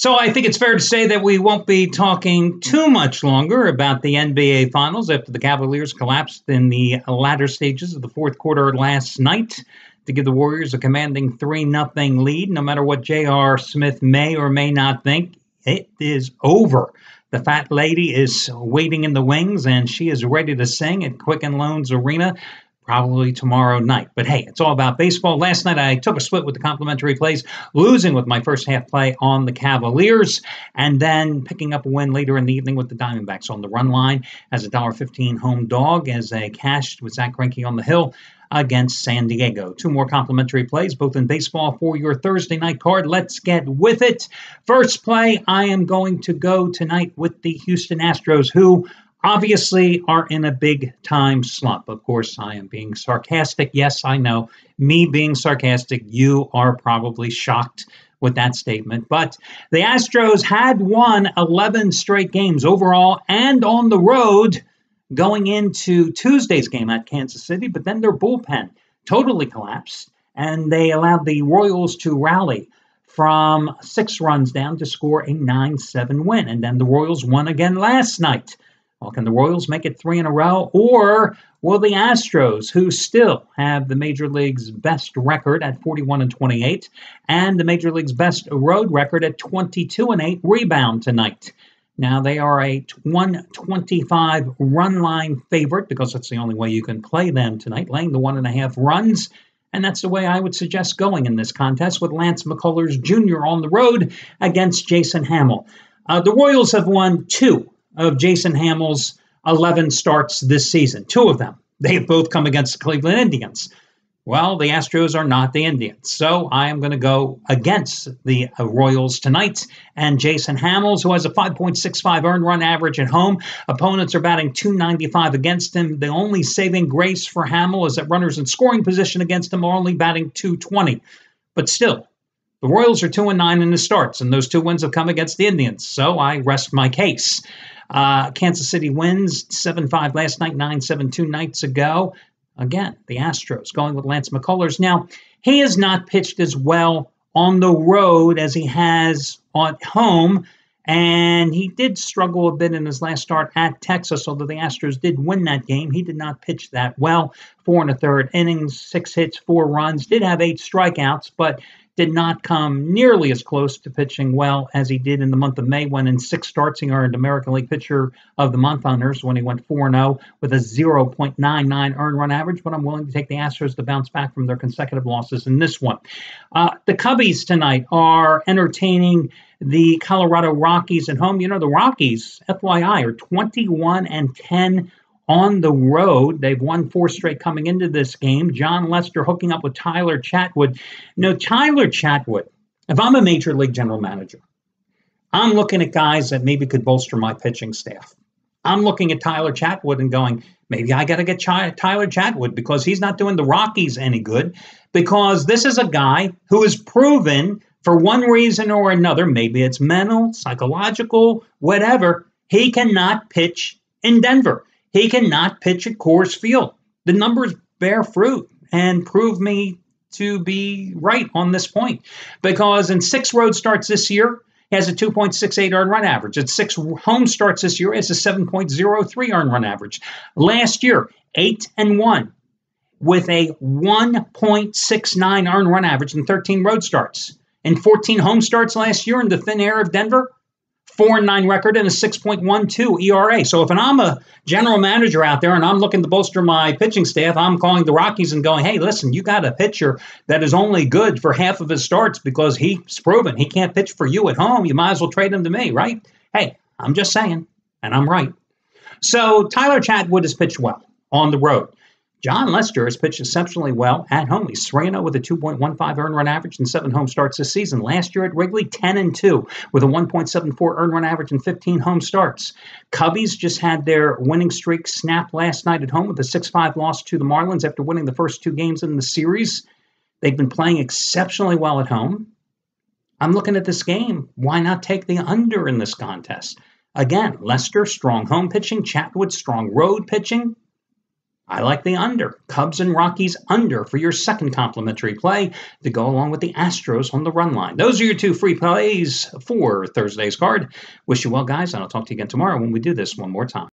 So I think it's fair to say that we won't be talking too much longer about the NBA Finals after the Cavaliers collapsed in the latter stages of the fourth quarter last night to give the Warriors a commanding 3 0 lead. No matter what J.R. Smith may or may not think, it is over. The fat lady is waiting in the wings and she is ready to sing at Quicken Loans Arena probably tomorrow night. But hey, it's all about baseball. Last night I took a split with the complimentary plays, losing with my first half play on the Cavaliers, and then picking up a win later in the evening with the Diamondbacks on the run line as a $1.15 home dog as they cashed with Zack Greinke on the hill against San Diego. Two more complimentary plays, both in baseball for your Thursday night card. Let's get with it. First play, I am going to go tonight with the Houston Astros, who obviously are in a big time slump. Of course, I am being sarcastic. Yes, I know. Me being sarcastic, you are probably shocked with that statement. But the Astros had won 11 straight games overall and on the road going into Tuesday's game at Kansas City, but then their bullpen totally collapsed and they allowed the Royals to rally from six runs down to score a 9 7 win. And then the Royals won again last night. Well, can the Royals make it three in a row? Or will the Astros, who still have the Major League's best record at 41 and 28, and the Major League's best road record at 22 and 8, rebound tonight? Now they are a 125 run line favorite because that's the only way you can play them tonight, laying the one and a half runs. And that's the way I would suggest going in this contest with Lance McCullers Jr. on the road against Jason Hammel. Uh, the Royals have won two of Jason Hammel's 11 starts this season. Two of them. They have both come against the Cleveland Indians. Well, the Astros are not the Indians. So I am going to go against the uh, Royals tonight. And Jason Hammels, who has a 5.65 earned run average at home. Opponents are batting 295 against him. The only saving grace for Hammel is that runners in scoring position against him are only batting 220. But still, the Royals are 2 and 9 in the starts, and those two wins have come against the Indians. So I rest my case. Uh, Kansas City wins 7 5 last night, 9 7 two nights ago. Again, the Astros going with Lance McCullers. Now, he has not pitched as well on the road as he has at home. And he did struggle a bit in his last start at Texas, although the Astros did win that game. He did not pitch that well. Four and a third innings, six hits, four runs, did have eight strikeouts, but did not come nearly as close to pitching well as he did in the month of May when in six starts he earned American League Pitcher of the Month honors when he went 4-0 with a 0.99 earned run average, but I'm willing to take the Astros to bounce back from their consecutive losses in this one. Uh, the Cubbies tonight are entertaining the Colorado Rockies at home. You know, the Rockies, FYI, are 21 and 10 on the road. They've won four straight coming into this game. Jon Lester hooking up with Tyler Chatwood. No, Tyler Chatwood, if I'm a major league general manager, I'm looking at guys that maybe could bolster my pitching staff. I'm looking at Tyler Chatwood and going, maybe I got to get Ch- Tyler Chatwood because he's not doing the Rockies any good. Because this is a guy who is proven for one reason or another, maybe it's mental, psychological, whatever, he cannot pitch in Denver. He cannot pitch at Coors Field. The numbers bear fruit and prove me to be right on this point because in six road starts this year, he has a 2.68 earned run average. At six home starts this year, has a 7.03 earned run average. Last year, eight and one with a 1.69 earned run average in 13 road starts. In 14 home starts last year in the thin air of Denver, four and nine record and a 6.12 ERA. So if I'm a general manager out there and I'm looking to bolster my pitching staff, I'm calling the Rockies and going, hey, listen, you got a pitcher that is only good for half of his starts because he's proven he can't pitch for you at home. You might as well trade him to me, right? Hey, I'm just saying, and I'm right. So Tyler Chatwood has pitched well on the road. Jon Lester has pitched exceptionally well at home. He's 3 0 with a 2.15 earned run average and seven home starts this season. Last year at Wrigley, 10 and 2 with a 1.74 earned run average and 15 home starts. Cubbies just had their winning streak snap last night at home with a 6 5 loss to the Marlins after winning the first two games in the series. They've been playing exceptionally well at home. I'm looking at this game. Why not take the under in this contest? Again, Lester, strong home pitching, Chatwood, strong road pitching. I like the under. Cubs and Rockies under for your second complimentary play to go along with the Astros on the run line. Those are your two free plays for Thursday's card. Wish you well, guys, and I'll talk to you again tomorrow when we do this one more time.